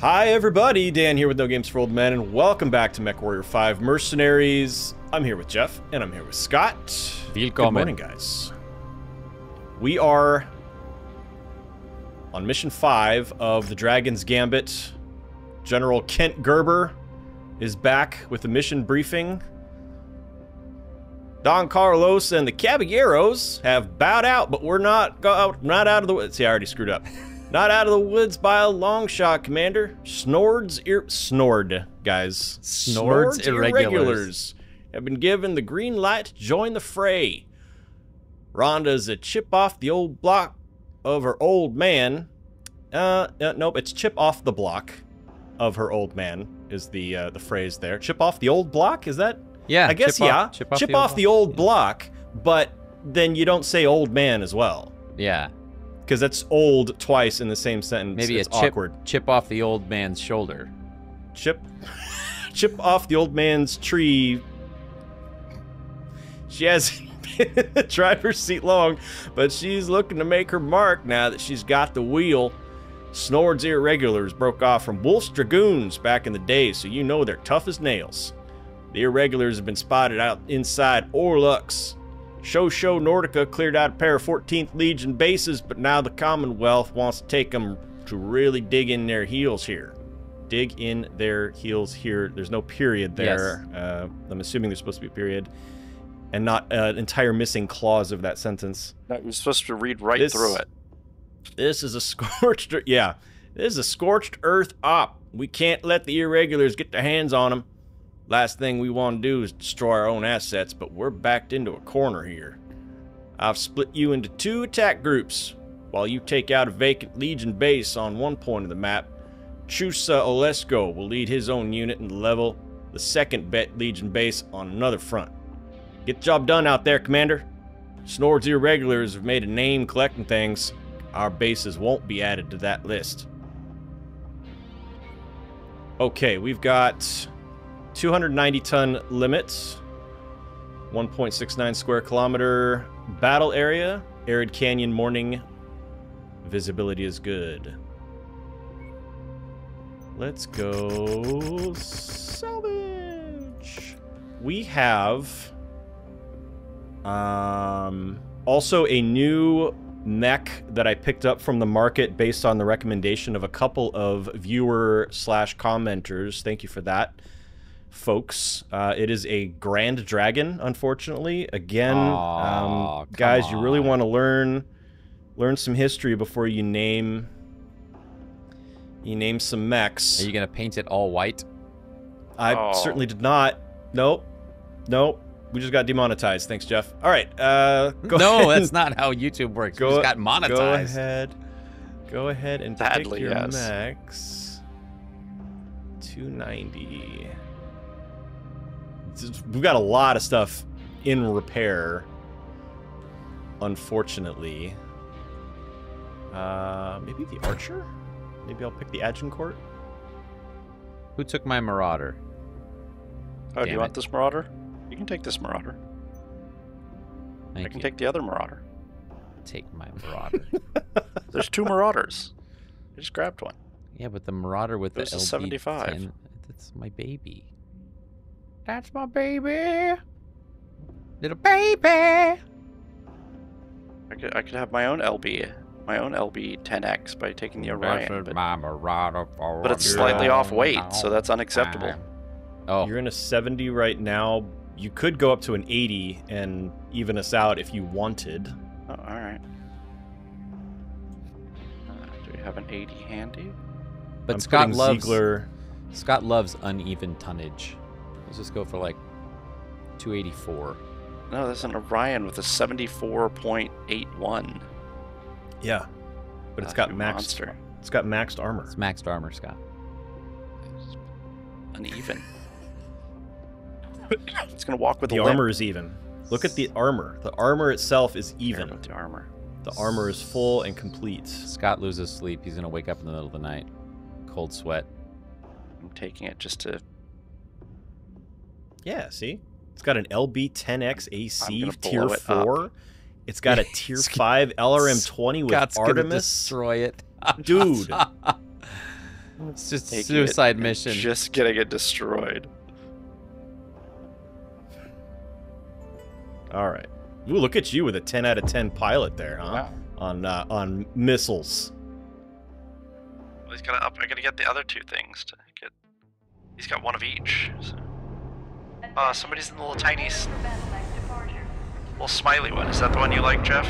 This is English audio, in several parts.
Hi everybody, Dan here with No Games for Old Men, and welcome back to MechWarrior 5 Mercenaries. I'm here with Jeff, and I'm here with Scott. Willkommen. Good morning, guys. We are on mission 5 of the Dragon's Gambit. General Kent Gerber is back with a mission briefing. Don Carlos and the Caballeros have bowed out, but we're not go not out of the woods. See, I already screwed up. Not out of the woods by a long shot, Commander. Snords, ir- Snord, guys. Snords Irregulars. have been given the green light to join the fray. Rhonda's a chip off the old block of her old man. Uh, uh, nope, it's chip off the block of her old man is the uh, the phrase there. Chip off the old block? Is that? Yeah, I guess chip yeah. off- chip off chip the off old the old block, but then you don't say old man as well Yeah, because that's old twice in the same sentence. maybe it's a chip awkward. chip off the old man's shoulder. Chip, chip off the old man's tree. She has driver's seat long, but she's looking to make her mark now that she's got the wheel. Snord's Irregulars broke off from Wolf's Dragoons back in the day, so you know they're tough as nails. The Irregulars have been spotted out inside Orlux. Show Show Nordica cleared out a pair of 14th Legion bases, but now the Commonwealth wants to take them to really dig in their heels here. Dig in their heels here. There's no period there. Uh, I'm assuming there's supposed to be a period, and not uh, an entire missing clause of that sentence. No, you're supposed to read right This- through it. This is a scorched, yeah. This is a scorched earth op. We can't let the irregulars get their hands on them. Last thing we want to do is destroy our own assets, but we're backed into a corner here. I've split you into two attack groups. While you take out a vacant Legion base on one point of the map, Chusa Olesko will lead his own unit and level the second bet Legion base on another front. Get the job done out there, Commander. Snord's Irregulars have made a name collecting things. Our bases won't be added to that list. Okay, we've got 290 ton limits, 1.69 square kilometer battle area, arid canyon morning. Visibility is good. Let's go salvage. We have um also a new mech that I picked up from the market based on the recommendation of a couple of viewer slash commenters. Thank you for that, folks. Uh, it is a Grand Dragon, unfortunately. Again, Aw, um, come guys, you really want to learn learn some history before you name you name some mechs. Are you gonna paint it all white? I Oh. certainly did not. Nope. Nope. We just got demonetized. Thanks, Jeff. All right. Uh, go no, ahead that's not how YouTube works. Go, we just got monetized. Go ahead. Go ahead and Sadly, pick your yes. max. 290. It's just- We've got a lot of stuff in repair. Unfortunately. Uh, maybe the archer? Maybe I'll pick the Agincourt? Who took my Marauder? Oh, do Damn you want this Marauder? You can take this Marauder. Thank I can you. take the other Marauder. Take my Marauder. There's two Marauders. I just grabbed one. yeah, but the Marauder with There's the a LB 75. 10, that's my baby. That's my baby. Little baby. I could, I could have my own LB, my own LB 10X by taking the Orion, but, my Marauder for but it's slightly off weight, so that's unacceptable. Oh, You're in a 70 right now. You could go up to an 80 and even us out if you wanted. Oh, all right. Uh, do we have an 80 handy? but I'm Scott loves Ziegler. Scott loves uneven tonnage. Let's just go for like 284. No, that's an Orion with a 74.81. Yeah, but it's got maxed. monster. It's got maxed armor. It's maxed armor, Scott. It's uneven. it's gonna walk with The a limp. armor is even. Look at the armor. The armor itself is even. about the armor. The armor is full and complete. Scott loses sleep. He's gonna wake up in the middle of the night, cold sweat. I'm taking it just to. Yeah, see? It's got an LB10X I'm AC tier blow it up. 4. It's got a tier 5 LRM20 with Scott's gonna Artemis. destroy it. Dude. It's just taking suicide and mission. Just getting it destroyed. All right. Ooh, look at you with a 10 out of 10 pilot there, huh? Wow. On uh, on missiles. Well, he's gotta up. I gotta get the other two things to get. He's got one of each. So. Uh, somebody's in the little tiny, s- little smiley one. Is that the one you like, Jeff?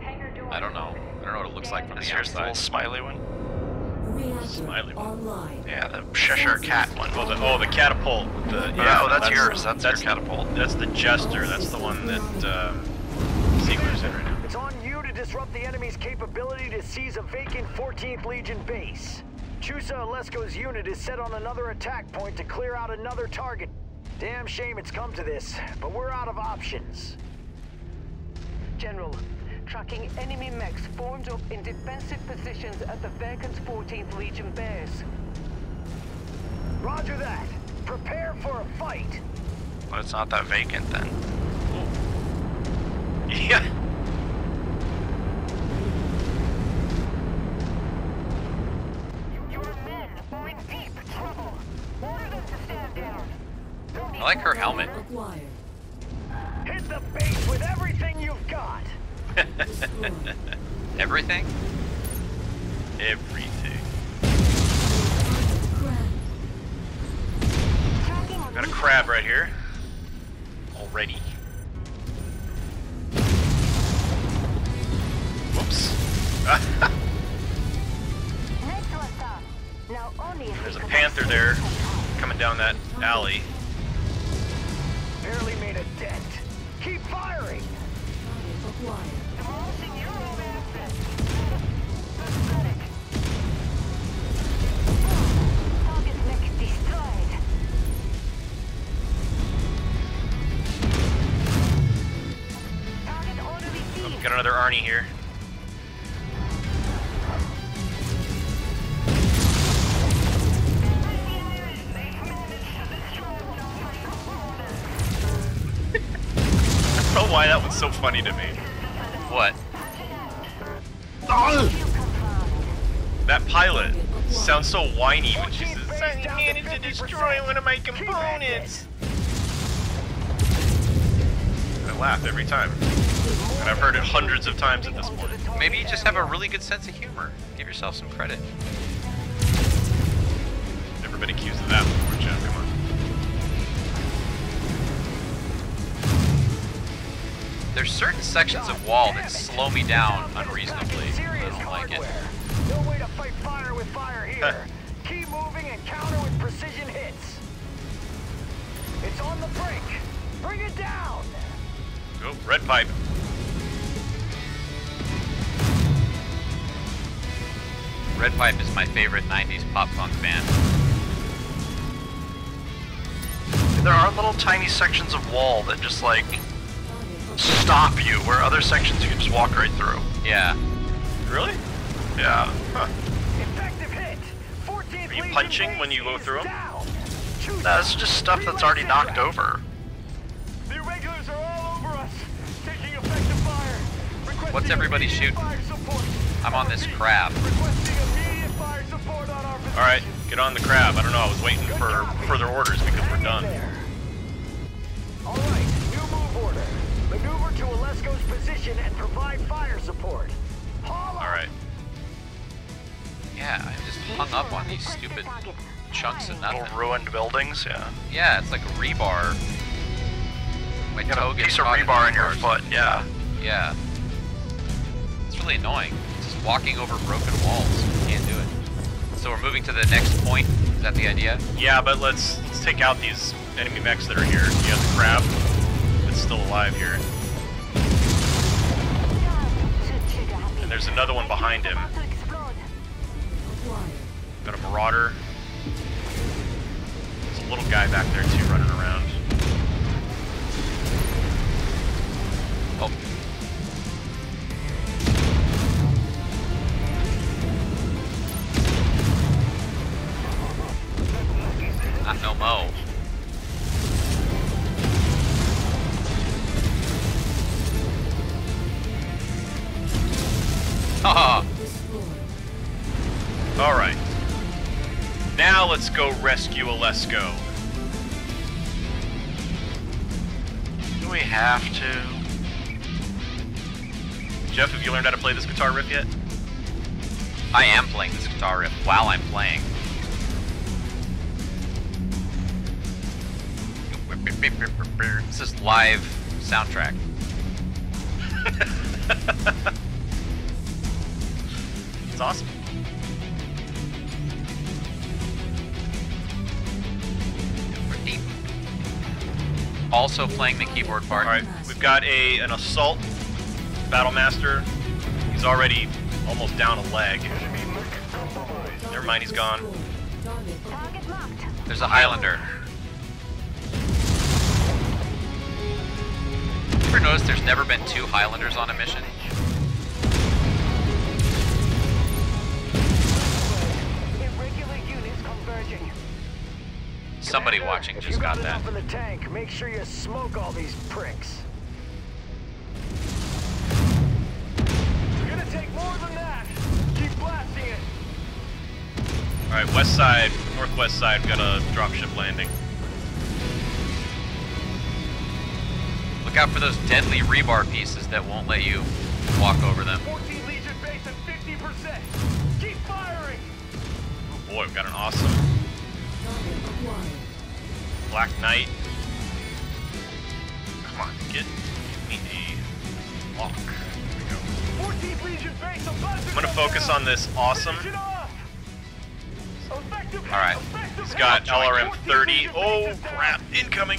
I don't know. I don't know what it looks like from Is the yours the little smiley one? Smiley one. online. Yeah, the Cheshire Cat one. Oh, the oh the catapult. The, oh, that's, yours. That's, that's your catapult. That's the jester. That's the one that uh, Ziegler's in right now. It's on you to disrupt the enemy's capability to seize a vacant 14th Legion base. Chusa Alesko's unit is set on another attack point to clear out another target. Damn shame it's come to this, but we're out of options. General, tracking enemy mechs formed up in defensive positions at the vacant 14th Legion base. Roger that. Prepare for a fight. Well, it's not that vacant then. Yeah. Acquired. Hit the base with everything you've got. Everything? Everything. Got a crab right here. Already. Whoops. There's a panther there coming down that alley. Hundreds of times at this point. Maybe you just have a really good sense of humor. Give yourself some credit. Never been accused of that before, Jeff. Come on. There's certain sections of wall that slow me down unreasonably. I don't like it. hardware. No way to fight fire with fire here. Keep moving and counter with precision hits. It's on the brink. Bring it down. Go, red pipe. Red Pipe is my favorite 90s pop punk band. There are little tiny sections of wall that just like stop you, where other sections you can just walk right through. Yeah. Really? Yeah. Huh. Effective hit. 14th Are you punching when you go through them? down. Choose No, this is just stuff that's already knocked over. The irregulars are all over us. Taking effective fire. Requesting What's everybody immediate shooting? I'm on this Repeat. crab. Requesting immediate fire support on our position. All right, get on the crab. I don't know. I was waiting Good for job. further orders because we're done. there. All right, new move order. Maneuver to Alesko's position and provide fire support. Haul All right. Yeah, I'm just hung up on these stupid chunks of nothing. Little ruined buildings, yeah. Yeah, it's like a rebar. My You got toe a gets piece of caught rebar in your rebars. foot, yeah. Yeah. It's really annoying. It's just walking over broken walls. Can't do it. So we're moving to the next point. Is that the idea? Yeah, but let's let's take out these enemy mechs that are here. You have the crab that's still alive here, and there's another one behind him. Got a marauder. There's a little guy back there too running around. Oh, rescue Alesko. Do we have to? Jeff, have you learned how to play this guitar riff yet? I am playing this guitar riff while I'm playing. This is live soundtrack. It's awesome. Also playing the keyboard part. All right, we've got a an assault battle master. He's already almost down a leg. Never mind, he's gone. Target Target locked. There's a Highlander. Ever notice there's never been two Highlanders on a mission? Somebody watching just got that. enough in the tank, make sure you smoke all these pricks. You're gonna take more than that. Keep blasting it. All right, west side, northwest side, got a dropship landing. Look out for those deadly rebar pieces that won't let you walk over them. 14 Legion base at 50%. Keep firing. Oh boy, we've got an awesome. Black Knight. Come on, get, give me a lock. There we go. 14th Legion base I'm gonna focus on this awesome. Finish it off. Effective All right. effective He's got. LRM 30. Oh crap, incoming.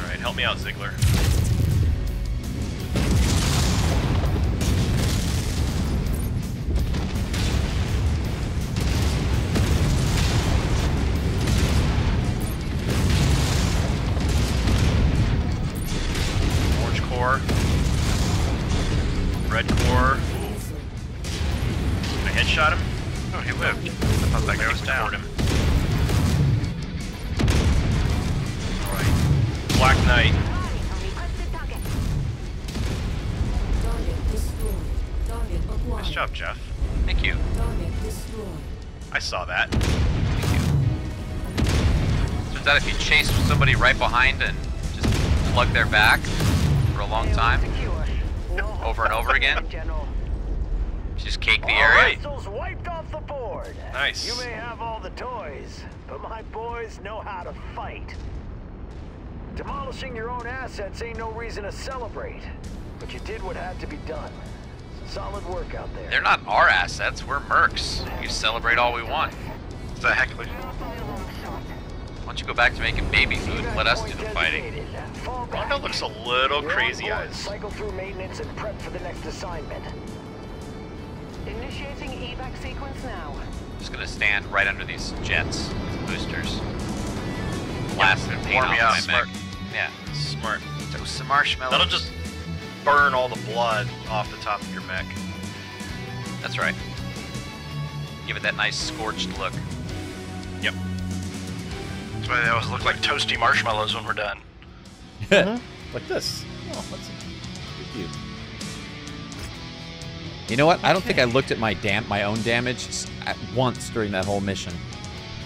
All right, help me out, Ziegler. Saw that. Thank you. Turns out if you chase somebody right behind and just plug their back for a long time, Over and over again? General. just cake the area. Wiped off the board. Nice. You may have all the toys, but my boys know how to fight. Demolishing your own assets ain't no reason to celebrate, but you did what had to be done. Solid work out there. They're not our assets, we're mercs. You celebrate all we want. It's the. Why don't you go back to making baby food and let us do the fighting? Rhonda looks a little crazy eyes. Cycle through maintenance and prep for the next assignment. Initiating evac sequence now. Just gonna stand right under these jets, boosters. Blast and paint warm off you up. my Smart. mech. Yeah. Smart. Toast some marshmallows. That'll just burn all the blood off the top of your mech. That's right. Give it that nice scorched look. Yep. That's why they always look like toasty marshmallows when we're done. Mm-hmm. Like this. Oh, that's cute. You know what? I don't think I looked at my dam my own damage at once during that whole mission.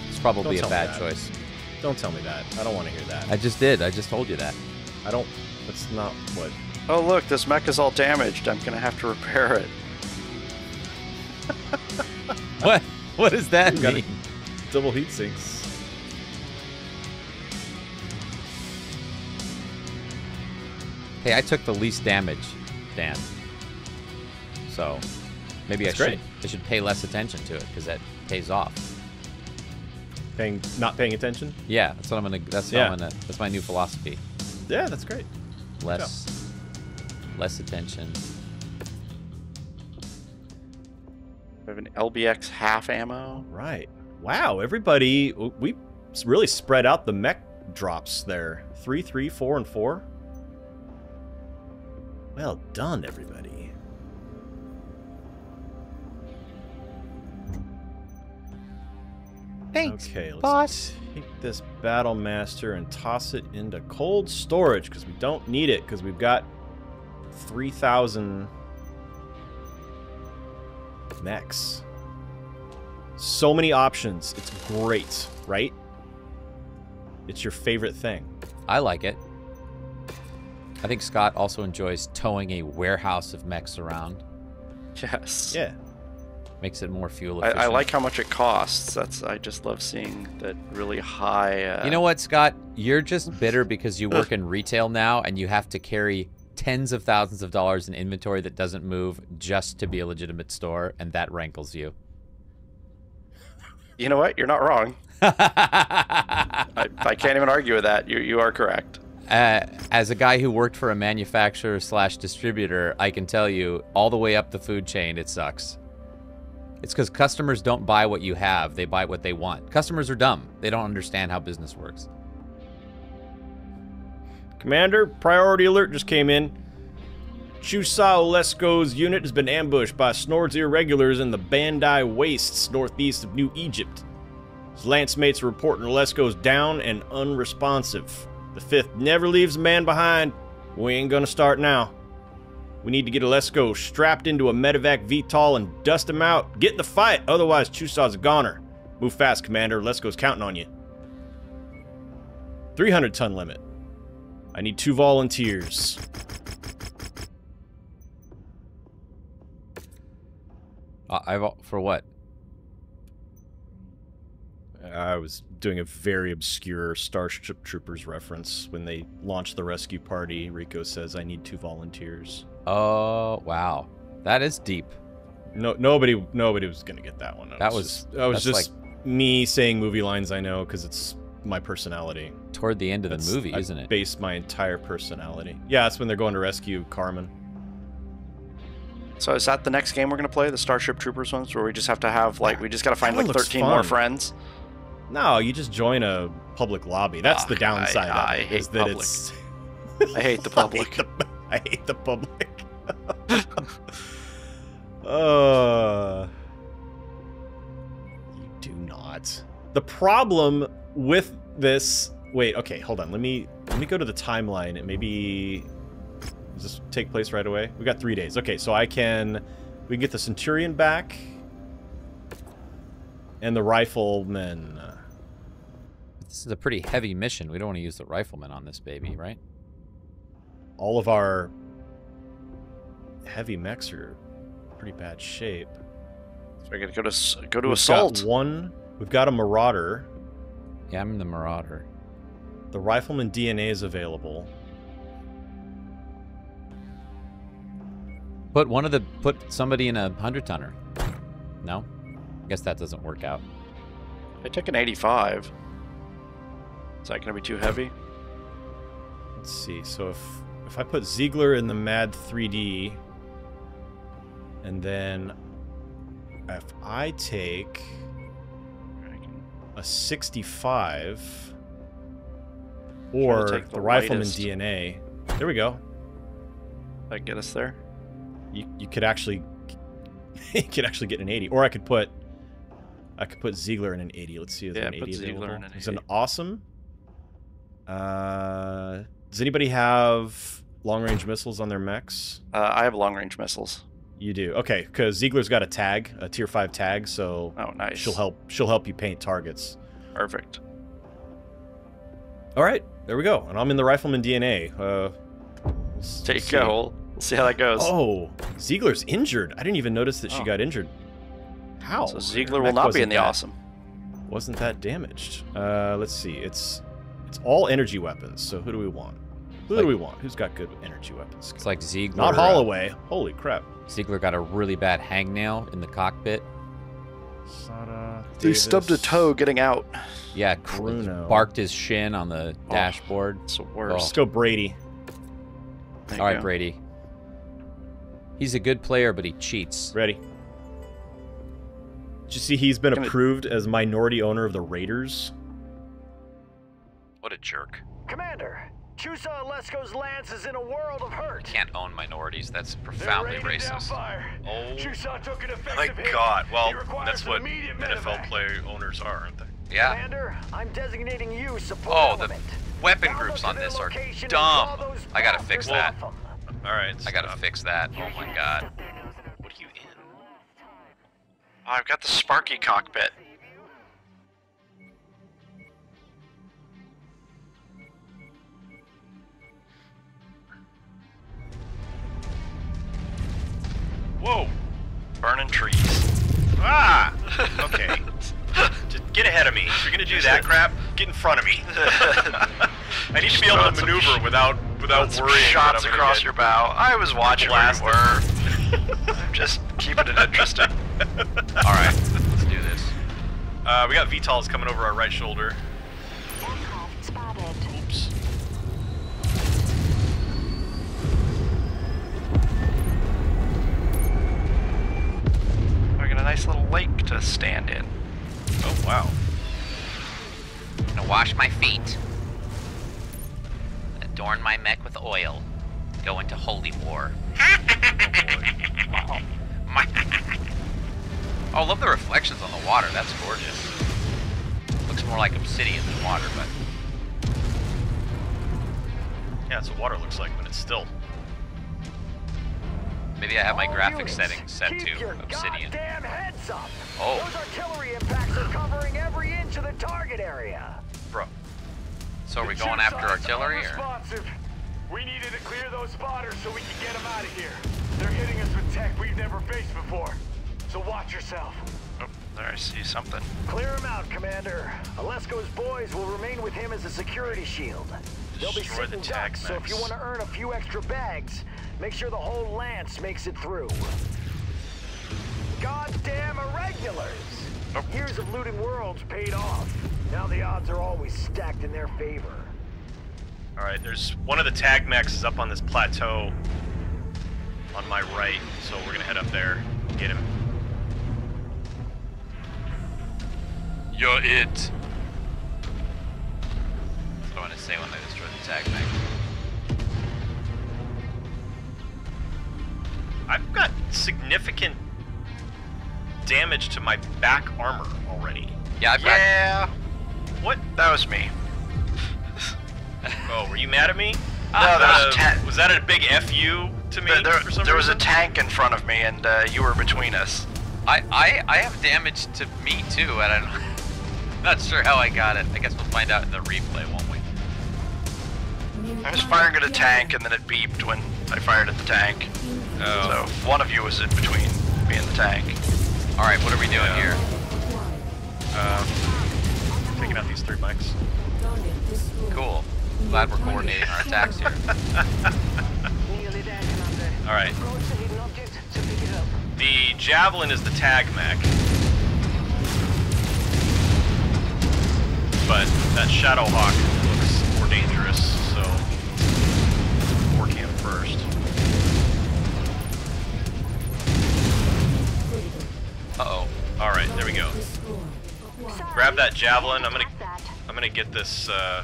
It's probably Don't a bad choice. Don't tell me that. I don't want to hear that. I just did. I just told you that. I don't. That's not what. Oh look, this mech is all damaged. I'm gonna have to repair it. What? What does that You got mean? Double heat sinks. Hey, I took the least damage, Dan. So maybe That's I should. I should pay less attention to it because that pays off. Paying, not paying attention. Yeah, that's what I'm gonna. That's Yeah. how I'm gonna. That's my new philosophy. Yeah, that's great. Less, less attention. We have an LBX half ammo. Right. Wow. Everybody, we really spread out the mech drops there. Three, three, four, and four. Well done, everybody. Thanks, Okay, let's boss. take this Battle Master and toss it into cold storage because we don't need it because we've got 3,000 mechs. So many options. It's great, right? It's your favorite thing. I like it. I think Scott also enjoys towing a warehouse of mechs around. Yes. Yeah. Makes it more fuel I, efficient. I like how much it costs. That's I just love seeing that really high. Uh, You know what, Scott? You're just bitter because you work in retail now and you have to carry tens of thousands of dollars in inventory that doesn't move just to be a legitimate store, and that rankles you. You know what? You're not wrong. uh, I, I can't even argue with that. You you are correct. as a guy who worked for a manufacturer slash distributor, I can tell you all the way up the food chain, it sucks. It's because customers don't buy what you have; they buy what they want. Customers are dumb; they don't understand how business works. Commander, priority alert just came in. Chusao Lesko's unit has been ambushed by Snord's irregulars in the Bandai Wastes northeast of New Egypt. His lance mates are reporting Lesko's down and unresponsive. The 5th never leaves a man behind. We ain't gonna start now. We need to get Lesko strapped into a medevac VTOL and dust him out. Get in the fight, otherwise Chusa's a goner. Move fast, Commander. Lesko's counting on you. 300 ton limit. I need two volunteers. Uh, I've for what? I was doing a very obscure Starship Troopers reference when they launched the rescue party. Rico says, "I need two volunteers." Oh wow, that is deep. No, nobody, nobody was gonna get that one. I That was- just, that was just me saying movie lines I know because it's my personality. Toward the end of That's- the movie, I isn't it? Based my entire personality. Yeah, that's when they're going to rescue Carmen. So is that the next game we're gonna play, the Starship Troopers ones, where we just have to have like we just gotta find That like looks 13 more friends? No, you just join a public lobby. That's Ah, the downside I- I of it. hate is that public. it's I hate the public. I hate the public. uh, you do not. The problem with this. Wait. Okay. Hold on. Let me let me go to the timeline and maybe does this take place right away? We got three days. Okay. So I can we can get the Centurion back and the Rifleman. This is a pretty heavy mission. We don't want to use the rifleman on this baby, right? all of our heavy mechs are pretty bad shape. So we gotta go to go to We've assault. Got one. We've got a Marauder. Yeah, I'm the Marauder. The Rifleman DNA is available. Put one of the put somebody in a hundred tonner. No, I guess that doesn't work out. I took an 85. Is that gonna be too heavy? Let's see. So if if I put Ziegler in the Mad 3D, and then if I take a 65 or the the Rifleman lightest. DNA, there we go. That get us there? you, you could actually you could actually get an 80 or i could put i could put ziegler in an 80 let's see is Yeah, an 80 put Ziegler available? in an It's an awesome uh does anybody have long range missiles on their mechs Uh, I have long range missiles. You do okay because ziegler's got a tag a tier 5 tag so Oh, nice. she'll help she'll help you paint targets Perfect. all right there we go and i'm in the rifleman dna uh let's Take a go. We'll see how that goes. oh ziegler's injured i didn't even notice that she Oh. got injured how so Ziegler will not be in the that- awesome. wasn't that damaged. Uh, let's see. It's it's all energy weapons. So who do we want? Who Like- do we want? Who's got good energy weapons? It's like Ziegler. Not uh, Holloway. Holy crap. Ziegler got a really bad hangnail in the cockpit. Sada, He stubbed a toe getting out. Yeah, cr- Bruno. barked his shin on the Oh. dashboard. It's the Oh. Let's go Brady. There All right, go. Brady. He's a good player, but he cheats. Ready. Did you see he's been Gonna- approved as minority owner of the Raiders? What a jerk. Commander, Chusa Lesko's lance is in a world of hurt. Can't own minorities. That's profoundly They're raining racist. fire. Oh Chusa took an my effective hit. god. Well, that's what NFL medevac. player owners are, aren't they? Yeah. Commander, I'm designating you support Oh, the weapon Download groups on this are location dumb. I gotta fix that. off 'em. Alright. I gotta stop. fix that. Oh my god. What are you in? Oh, I've got the Sparky cockpit. Okay. Just get ahead of me. If you're gonna do that crap, get in front of me. I need to be able to maneuver without without worrying. shots that I'm gonna across your bow. I was watching where you blasted. were. I'm just keeping it interesting. All right, let's do this. Uh, we got VTOLs coming over our right shoulder. Stand in. Oh wow. Gonna wash my feet. Adorn my mech with oil. Go into holy war. oh, my. oh, I love the reflections on the water. That's gorgeous. Looks more like obsidian than water, but Yeah, that's what water looks like when it's still. maybe I have my All graphics settings set to your obsidian. Heads up. Oh. Those artillery impacts are covering every inch of the target area. Bro. So are we going after artillery or? Responsive. We needed to clear those spotters so we could get them out of here. They're hitting us with tech we've never faced before. So watch yourself. Oh, there I see something. Clear him out, Commander. Alesko's boys will remain with him as a security shield. They'll be Destroy the sitting tag ducks, so if you want to earn a few extra bags, make sure the whole lance makes it through. Goddamn irregulars! Years of looting worlds paid off. Now the odds are always stacked in their favor. All right, there's one of the tag mechs is up on this plateau on my right, so we're gonna head up there, get him. You're it. That's what I want to say when they destroy the tag mech. I've got significant damage to my back armor already. Yeah, I've got. Yeah, What? that was me. Oh, were you mad at me? No, there was a Uh, ta- was that a big FU to me There, there- for some there was a tank in front of me, and uh, you were between us. I, I I have damage to me too, and I'm not sure how I got it. I guess we'll find out in the replay, won't we? I was firing at a tank, and then it beeped when I fired at the tank. Oh. So one of you was in between me and the tank. All right, what are we doing here? Um, taking out these three mics. Cool. Glad we're coordinating our attacks here. Nearly there, Commander. All right. The hidden object to pick it up. The javelin is the tag mech. But that Shadowhawk looks more dangerous, Critical. Uh oh. All right, there we go. Grab that javelin. I'm gonna I'm gonna get this uh,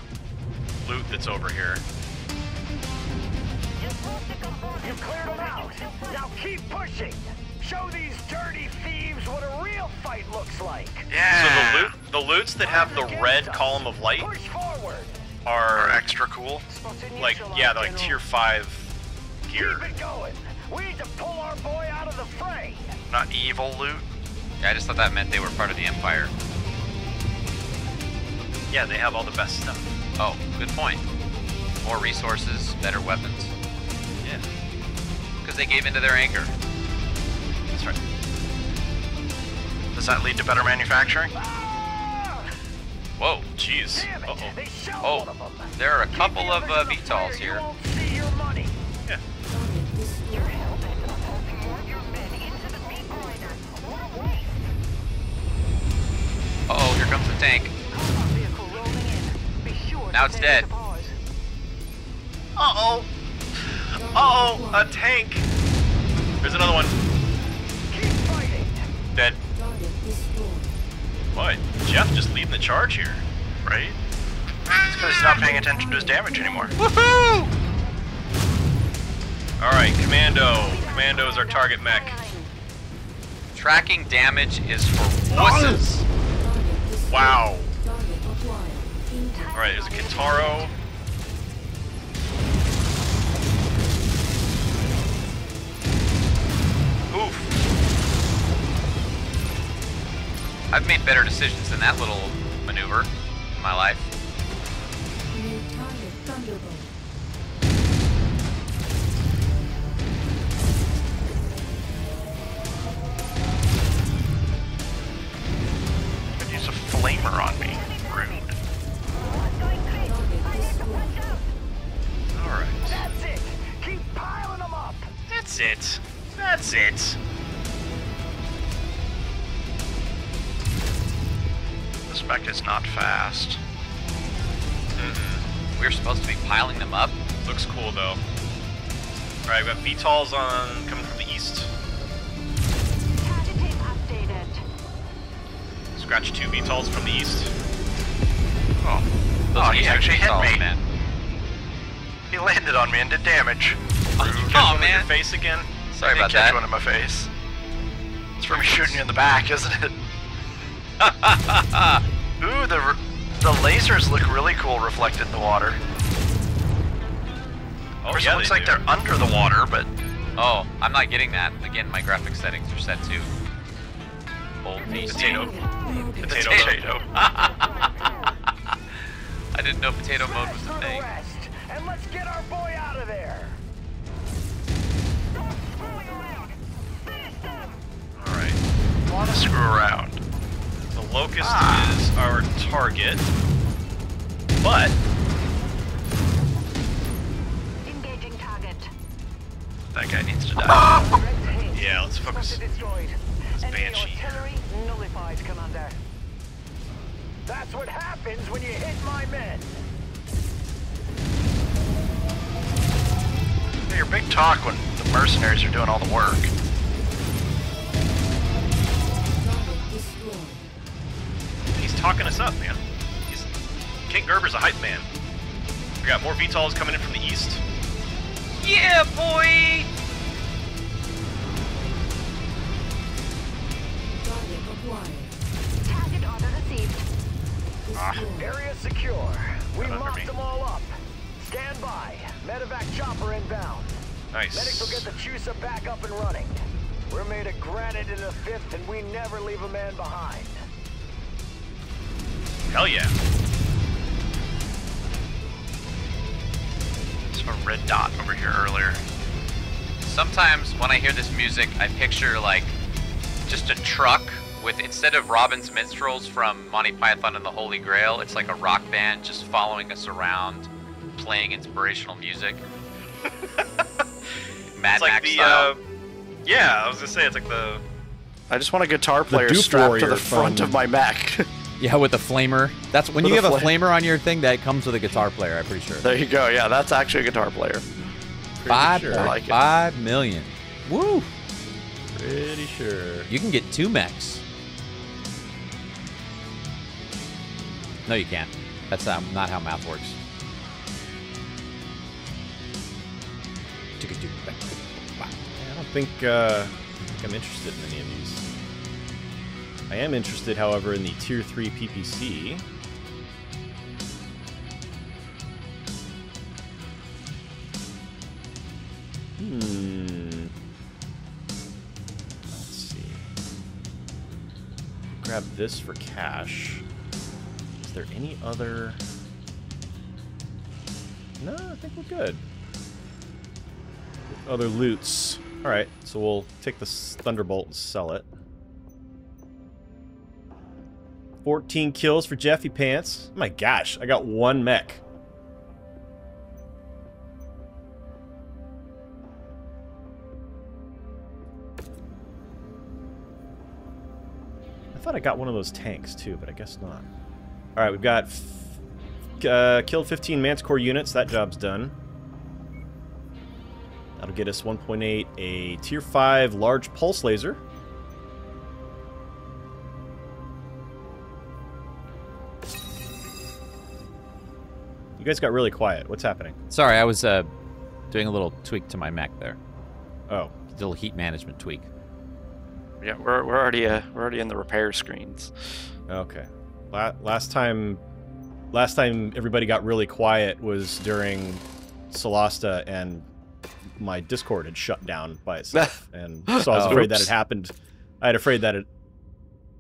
loot that's over here. You cleared them out. Now keep pushing. Show these dirty thieves what a real fight looks like. Yeah. So the loot the loots that have the red column of light are are extra cool. Like yeah, they're like tier five gear. Keep it going. We need to pull our boy out of the fray. Not evil loot. Yeah, I just thought that meant they were part of the Empire. Yeah, they have all the best stuff. Oh, good point. More resources, better weapons. Yeah, Because they gave into their anger. that's right. Does that lead to better manufacturing? Whoa. Jeez. Damn it. Uh They shot Oh, one of them. there are a couple of uh, in the fire, VTOLs here. Uh oh, here comes the tank. Vehicle rolling in. Be sure Now it's dead. it to pause. Uh oh. Uh oh, a tank. There's another one. Dead. What? Jeff just leading the charge here, right? It's because he's not paying attention to his damage anymore. Woohoo! All right, Commando. Commando is our target mech. Tracking damage is for wusses. Wow. Target acquired. Intact. All right, there's a Kintaro. Oof. I've made better decisions than that little maneuver in my life. That's it. That's it. The mech is not fast. We're supposed to be piling them up. Looks cool though. Alright, we got VTOLs on coming from the east. Targeting updated. Scratch two VTOLs from the east. Oh, Those oh he actually hit me. man. He landed on me and did damage. Oh, Oh, Your man. face again. Sorry I did about catch that. one in my face. It's from shooting you in the back, isn't it? Ooh, the the lasers look really cool reflected in the water. Oh, Of course, yeah, it looks they like do. they're under the water, but Oh, I'm not getting that. Again, my graphic settings are set to old New PC. Potato. Potato. potato. I didn't know potato mode was a the thing. and let's get our boy out of there. Want to screw around? The Locust Ah. is our target. But Engaging target. That guy needs to die. Yeah, let's focus. Enemy Banshee. nullified, Commander. That's what happens when you hit my men. Hey, Your big talk when the mercenaries are doing all the work. Talking us up, man. He's Kent Gerber's a hype man. We got more VTOLs coming in from the east. Yeah, boy! Target acquired. Target order received. Ah. Area secure. We Got under mopped me. them all up. Stand by. Medevac chopper inbound. Nice. Medics will get the Chusa back up and running. We're made of granite in the fifth, and we never leave a man behind. Hell yeah. Saw a red dot over here earlier. Sometimes when I hear this music, I picture like just a truck with instead of Robin's Minstrels from Monty Python and the Holy Grail, it's like a rock band just following us around, playing inspirational music. Mad It's like Max the style. uh Yeah, I was gonna say it's like the I just want a guitar player Dupe strapped to the front from- of my mech. Yeah, with the flamer. That's when With you have a fla- flamer on your thing. That comes with a guitar player. I'm pretty sure. there you go. Yeah, that's actually a guitar player. Five sure. Like five million. Woo! pretty sure. You can get two mechs. No, you can't. That's um, not how math works. I don't think uh I think I'm interested in any of these. I am interested, however, in the tier three PPC. Hmm. Let's see. Grab this for cash. Is there any other? No, I think we're good. Other loots. All right, so we'll take this Thunderbolt and sell it. 14 kills for Jeffy Pants. Oh my gosh, I got one mech. I thought I got one of those tanks too, but I guess not. All right, we've got uh, killed 15 Manticore units. That job's done. That'll get us 1.8, a tier 5 large pulse laser. You guys got really quiet. What's happening? Sorry, I was uh, doing a little tweak to my Mac there. Oh, A little heat management tweak. Yeah, we're, we're already uh, we're already in the repair screens. okay. La- last time, last time everybody got really quiet was during Solasta, and my Discord had shut down by itself, and so I was Oh. afraid that Oops. it happened. I had afraid that it.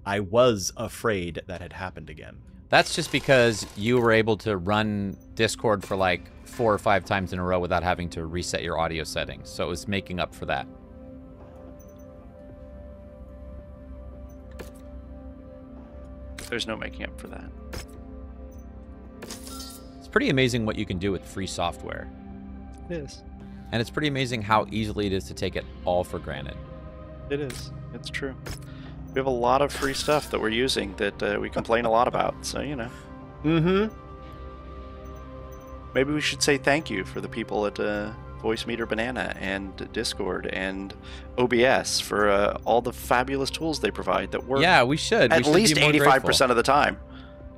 I was afraid that had happened again. That's just because you were able to run Discord for like four or five times in a row without having to reset your audio settings. So it was making up for that. There's no making up for that. It's pretty amazing what you can do with free software. It is. And it's pretty amazing how easily it is to take it all for granted. It is. It's true. We have a lot of free stuff that we're using that uh, we complain a lot about. So you know, Mm-hmm. maybe we should say thank you for the people at uh, Voicemeeter Banana and Discord and OBS for uh, all the fabulous tools they provide that work yeah, we should. We at should least eighty-five percent of the time.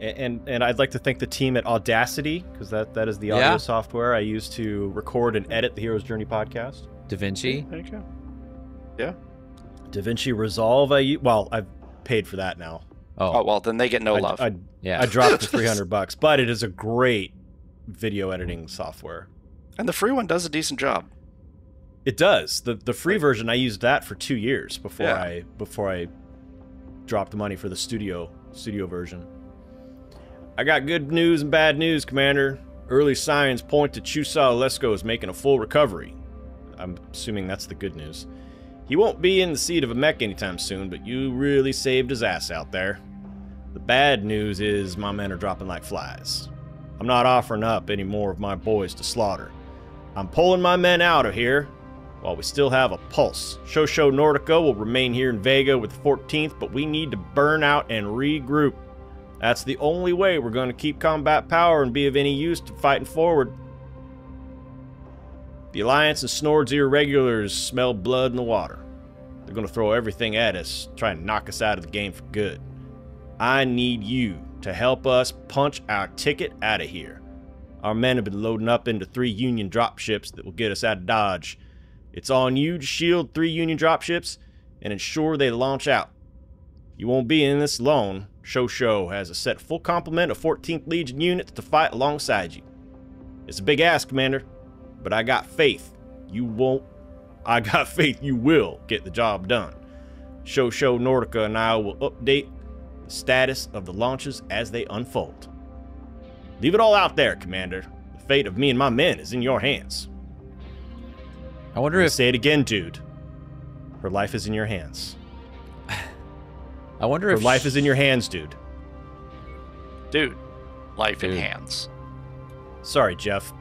And, and and I'd like to thank the team at Audacity because that that is the audio Yeah. software I use to record and edit the Heroes Journey podcast. Da Vinci. There you go. Yeah. DaVinci Resolve I u- well I've paid for that now. Oh, Oh well, then they get no I, love. I, yeah. I dropped the 300 bucks, but it is a great video editing software. and the free one does a decent job. It does. The the free version I used that for 2 years before Yeah. I before I dropped the money for the studio studio version. I got good news and bad news, Commander. Early signs point to Chusa Alesko is making a full recovery. I'm assuming that's the good news. He won't be in the seat of a mech anytime soon, but you really saved his ass out there. The bad news is my men are dropping like flies. I'm not offering up any more of my boys to slaughter. I'm pulling my men out of here while we still have a pulse. Shosho Nordica will remain here in Vega with the 14th, but we need to burn out and regroup. That's the only way we're going to keep combat power and be of any use to fighting forward. The Alliance and Snord's irregulars smell blood in the water. They're going to throw everything at us, try and knock us out of the game for good. I need you to help us punch our ticket out of here. Our men have been loading up into three Union dropships that will get us out of Dodge. It's on you to shield three Union dropships and ensure they launch out. You won't be in this alone. Shosho has a set full complement of 14th Legion units to fight alongside you. It's a big ask, Commander, but I got faith. You won't. I got faith you will get the job done. Shosho Nordica and I will update the status of the launches as they unfold. Leave it all out there, Commander. The fate of me and my men is in your hands. I wonder I'm if say it again, dude. Her life is in your hands. I wonder if Her if life is in your hands, dude. Dude, life in hands. Sorry, Jeff.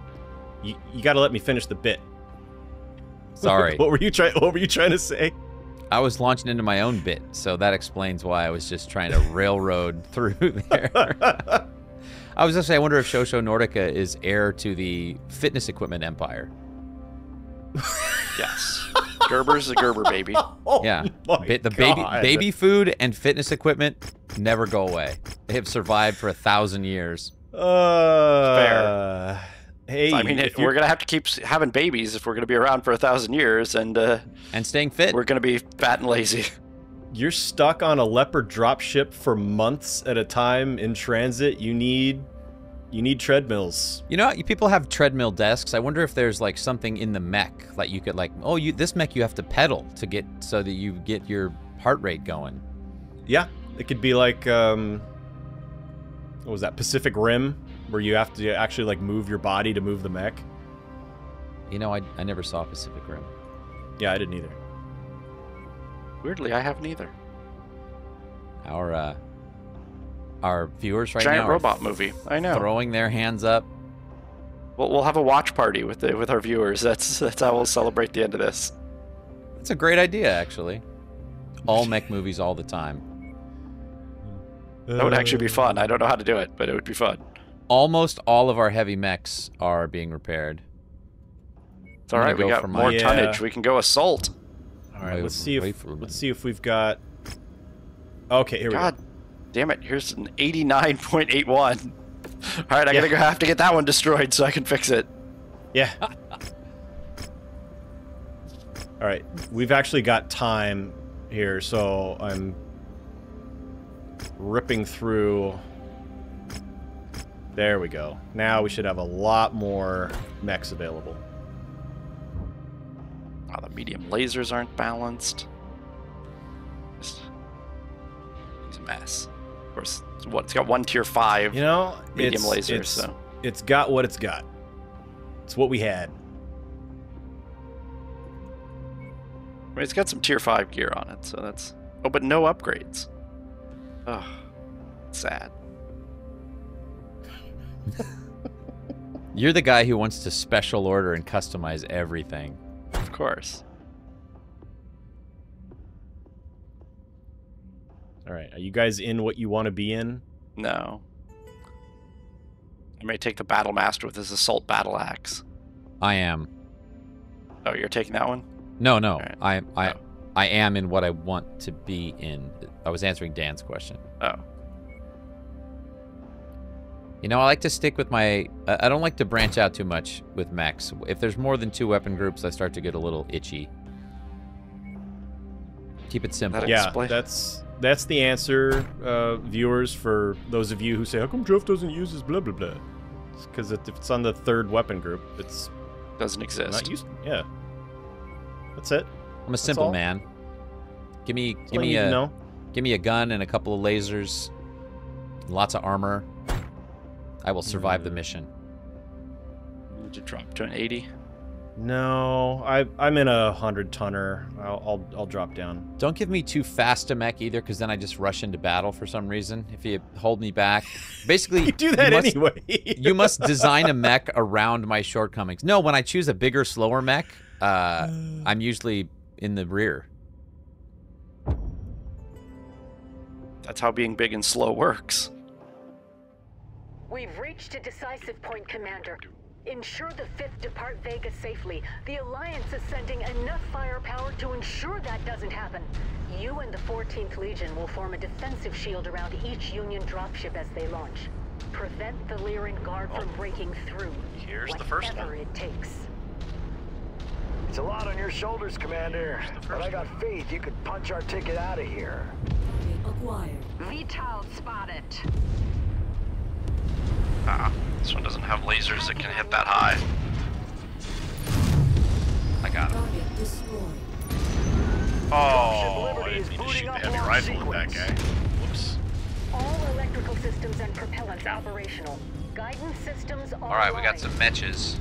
You, you got to let me finish the bit. Sorry, what were you trying? What were you trying to say? I was launching into my own bit, so that explains why I was just trying to railroad through there. I was gonna say, I wonder if Shosho Nordica is heir to the fitness equipment empire. Yes. Gerber's a Gerber baby. Oh Yeah, Ba- the baby God. baby food and fitness equipment never go away. They have survived for a thousand years. Uh, Hey, I mean, if it, we're gonna have to keep having babies if we're gonna be around for a thousand years, and uh, And staying fit. we're gonna be fat and lazy. you're stuck on a leopard dropship for months at a time in transit. You need you need treadmills. You know, you people have treadmill desks. I wonder if there's like something in the mech that you could like, oh, you this mech you have to pedal to get so that you get your heart rate going. Yeah, it could be like um, what was that Pacific Rim, where you have to actually like move your body to move the mech. You know, I, I never saw Pacific Rim. Yeah, I didn't either. Weirdly, I haven't either. Our uh, our viewers right Giant now are robot movie. I know. throwing their hands up. We'll, we'll have a watch party with the, with our viewers. That's that's how we'll celebrate the end of this. That's a great idea, actually. All mech movies all the time. That would actually be fun. I don't know how to do it, but it would be fun. Almost all of our heavy mechs are being repaired. It's all I'm right. gonna We go got more my- tonnage. Yeah. We can go assault. All right, Wait- let's see if for a minute. let's see if we've got. Okay, here we God go. damn it! Here's an 89.81. All right, I Yeah. gotta go have to get that one destroyed so I can fix it. Yeah. All right, we've actually got time here, so I'm ripping through. There we go. Now we should have a lot more mechs available. Oh, the medium lasers aren't balanced. Just It's a mess. Of course, it's, what, it's got one tier five You know, medium it's, lasers. It's, so it's got what it's got. It's what we had. I mean, it's got some tier five gear on it. So that's oh, but no upgrades. Oh, sad. You're the guy who wants to special order and customize everything. Of course. All right, are you guys in what you want to be in? No. I may take the battle master with his assault battle axe. I am. Oh, you're taking that one? No, no. Alright. I I Oh. I am in what I want to be in. I was answering Dan's question. Oh. You know, I like to stick with my. I I don't like to branch out too much with mechs. If there's more than two weapon groups, I start to get a little itchy. Keep it simple. That Yeah, Explain. that's that's the answer, uh, viewers. For those of you who say, "How come Jeff doesn't use his blah blah blah?" Because if it's on the third weapon group, it's Doesn't exist. not used. Yeah, that's it. I'm a simple man. Give me, That's give me a, know. give me a gun and a couple of lasers, lots of armor. I will survive the mission. Need to drop to an 80. No, I I'm in a hundred tonner. I'll, I'll I'll drop down. Don't give me too fast a mech either, because then I just rush into battle for some reason. If you hold me back, basically You do that must, anyway. you must design a mech around my shortcomings. No, when I choose a bigger, slower mech, uh, I'm usually in the rear. That's how being big and slow works. We've reached a decisive point, Commander. Ensure the 5th depart Vega safely. The Alliance is sending enough firepower to ensure that doesn't happen. You and the 14th Legion will form a defensive shield around each Union dropship as they launch. Prevent the Lyran Guard from oh. breaking through. Here's the first whatever one. it takes. It's a lot on your shoulders, Commander. But I got faith you could punch our ticket out of here. Target acquired. VTOL spotted. Ah, this one doesn't have lasers that can hit that high. I got it. Oh, I is didn't mean to shoot the up heavy launch rifle at that guy. Whoops. All electrical systems and propellants operational. Guidance systems are All right, we got some matches.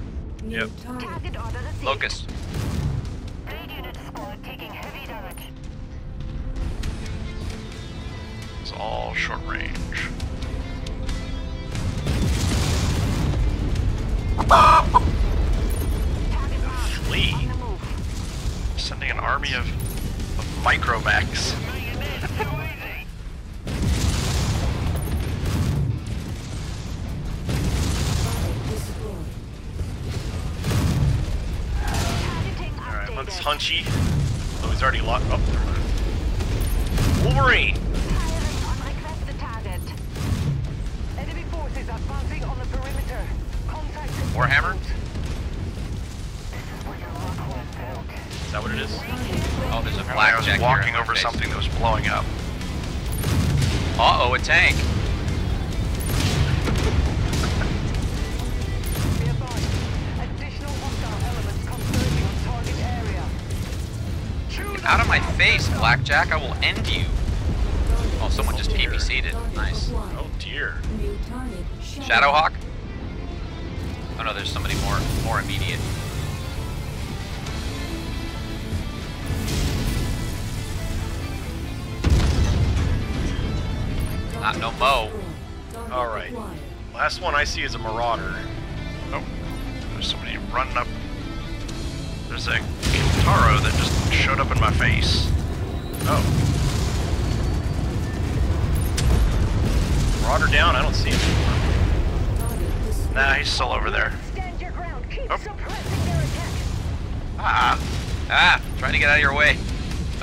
Yep. target. Target order received. Locust. Raid unit squad taking heavy damage. It's all short range. Flee. Sending an army of, of micromechs. Target destroyed. Targeting All right, looks updated. hunchy. Oh, he's already locked. Oh. Wolverine. Forces advancing on the perimeter. Contact. Warhammer? Is that what it is? Oh, there's a I was blackjack here walking over face. something that was blowing up. Uh oh, a tank. Be advised. Additional hostile elements converging on target area. Choose Out of my face, blackjack. I will end you. Oh, someone just PPC'd it. Target Nice. New. Shadowhawk. Oh no, there's somebody more more immediate. Not no mo. All right. Last one I see is a Marauder. Oh, there's somebody running up. There's a Kintaro that just showed up in my face. Oh. Marauder down. I don't see him. Nah, he's still over there. Stand your ground. Keep Oh. suppressing their attack. Ah, ah, trying to get out of your way.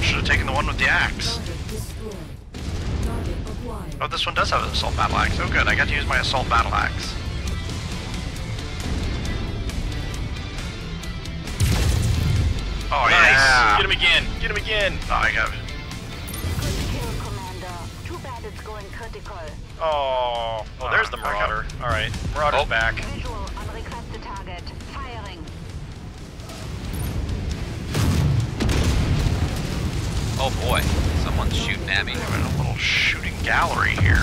Should have taken the one with the axe. Target destroyed. Target acquired. Oh, this one does have an assault battle axe. Oh, good. I got to use my assault battle axe. Yeah. Get him again. Get him again. Oh, I got it. Good kill, Commander. Too bad it's going critical. Oh. Oh, there's the ah, I got Marauder. All right. Marauder's Oh. back. Visual on requested target. Firing. Oh boy, someone's shooting at me. We're in a little shooting gallery here.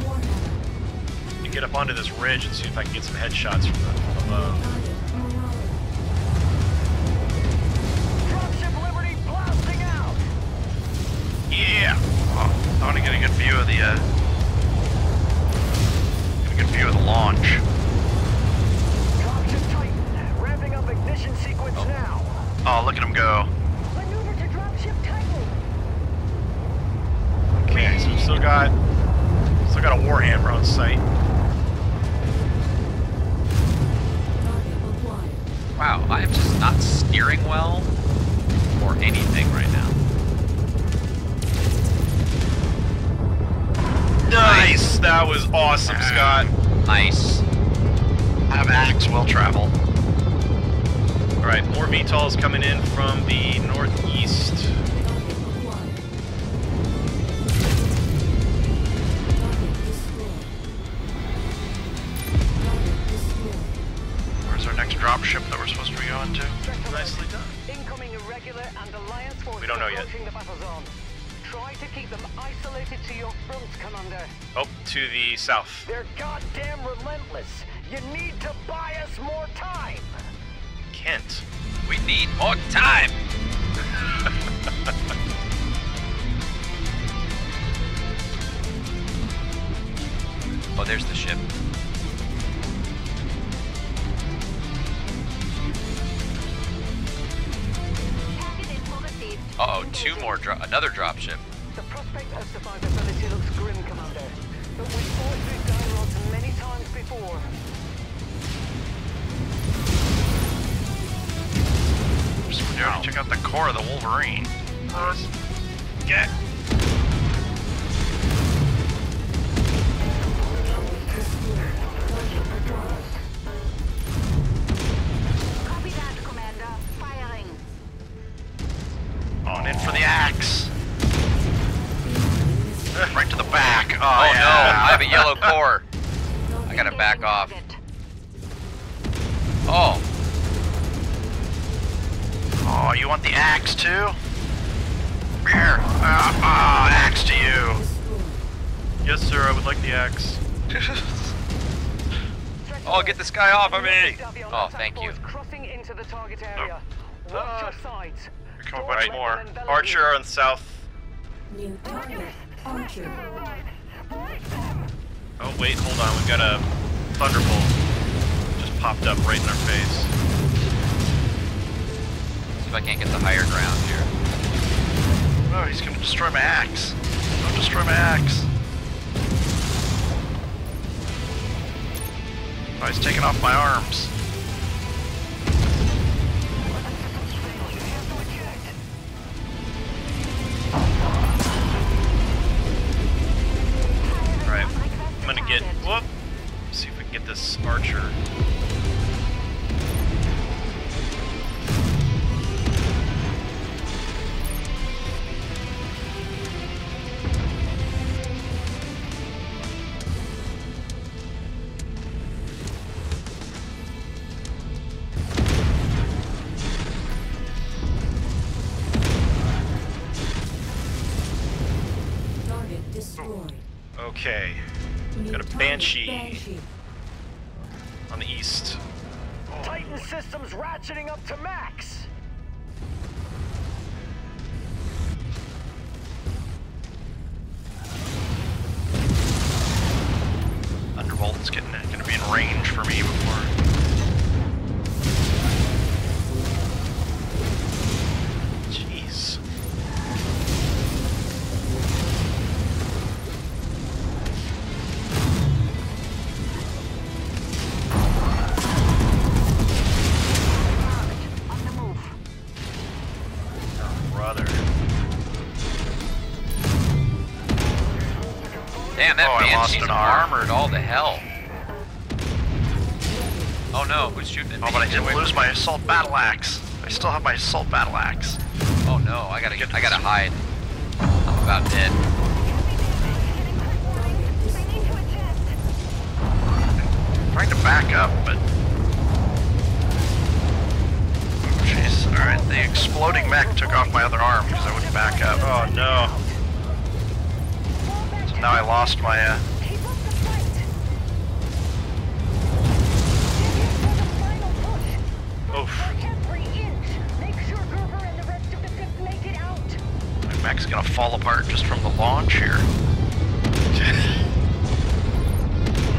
Warhammer. And get up onto this ridge and see if I can get some headshots from, the, from above. Yeah. Oh, I want to get a good view of the. Uh, get a good view of the launch. Dropship Titan, ramping up ignition sequence now. Oh, look at him go. Maneuver to dropship Titan. Okay, so we still got still got a warhammer on site. Wow, I am just not steering well or anything right now. Nice, that was awesome, ah, Scott. Nice. Have axe will travel. All right, more VTOLs coming in from the northeast. Target acquired. Target destroyed. Target destroyed. Where's our next dropship that we're supposed to be going to? Nicely done. Incoming irregular and alliance forces We don't know yet. approaching the battle zone. Try to keep them isolated to your front, Commander. Oh, to the south. They're goddamn relentless. You need to buy us more time. Kent. We need more time. oh, there's the ship. Target info received. Uh oh, two more drop, another looks grim, Commander. But we've fought through many times before. Check out the core of the Wolverine. Get. Get this guy off of me. Oh, oh thank you. force Crossing into the target area. Watch your sides. Come Don't up let with more. Archer on the south. New target. Archer. Oh wait, hold on. We've got a thunderbolt just popped up right in our face. See if I can't get the higher ground here. Oh, he's gonna destroy my axe. Don't destroy my axe. Oh, he's taking off my arms. In range for me before. Jeez. On the move. Brother. Damn, that Oh, I lost Banshee's an arm. armored all to hell. Oh no, at me? Oh, but I didn't away lose my assault battle axe. I still have my assault battle axe. Oh no, I gotta Get I gotta hide. I'm about dead. Target destroyed. back up, but. Oh, Jeez. Alright, the exploding mech took off my other arm because I wouldn't back up. Oh no. So now I lost my. Uh, gonna fall apart just from the launch here.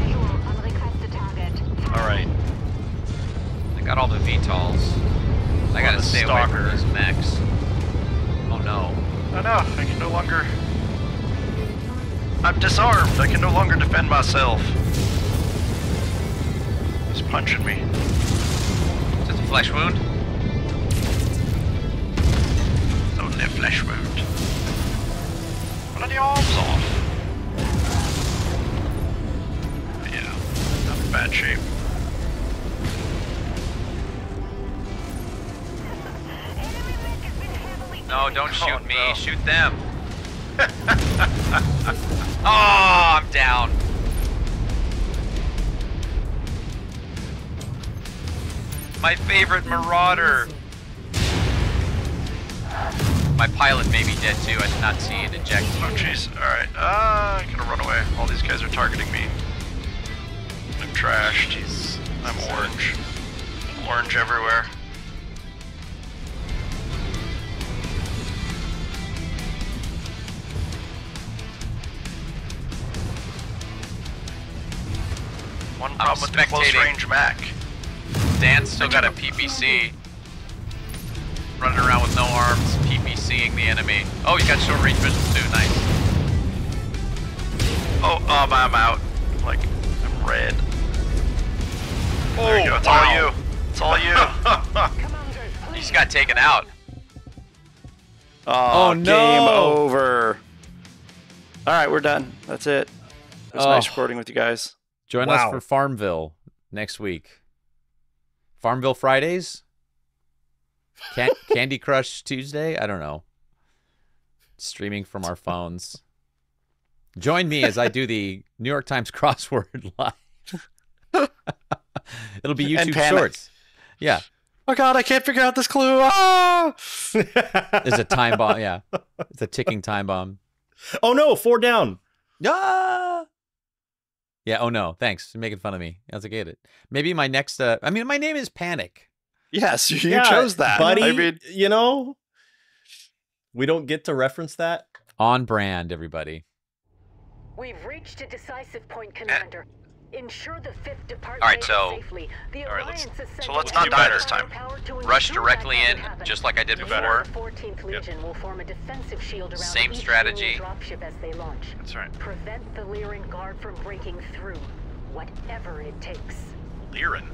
Visual on requested target. Alright. I got all the VTOLs. I gotta stay away from stalker. those mechs. Oh no. Oh no, I can no longer. I'm disarmed. I can no longer defend myself. He's punching me. Is it a flesh wound? It's only a flesh wound. The arms off? Yeah, I'm in bad shape. No, don't oh, shoot Oh, me. no. Shoot them. oh, I'm down. My favorite marauder. My pilot may be dead too. I did not see it eject. Oh jeez. Alright. Ah, I gotta run away. All these guys are targeting me. I'm trashed. I'm orange. Orange everywhere. One problem with the close range mech. Dan's still got a PPC. Running around with no arms, PPCing the enemy. Oh, he's got short range missiles too. Nice. Oh, um, I'm out. Like, I'm red. Oh, There you go. It's wow. all you. It's all you. He just got taken out. Oh, Game no. over. All right, we're done. That's it. It was Oh. nice recording with you guys. Join Wow. us for Farmville next week. Farmville Fridays? Can- Candy Crush Tuesday? I don't know. Streaming from our phones. Join me as I do the New York Times crossword live. It'll be YouTube. Shorts. Yeah, Oh God, I can't figure out this clue. Ah! there's a time bomb. Yeah, it's a ticking time bomb. oh no, four down. Ah! Yeah. Oh no. Thanks. You're making fun of me. I was like, get it. Maybe my next. Uh, I mean, my name is Panic. Yes, you Yeah, chose that, buddy. I mean, you know, we don't get to reference that. On brand, everybody. We've reached a decisive point, eh. Commander. Ensure the fifth depart All right, so- safely. The All right, let's- Alliance is so let's not die this time. Rush directly in, happen. just like I did before. and The 14th Legion will form a defensive shield around Same each strategy. Dropship as they launch. That's right. Prevent the Lyran Guard from breaking through, whatever it takes. Lyran.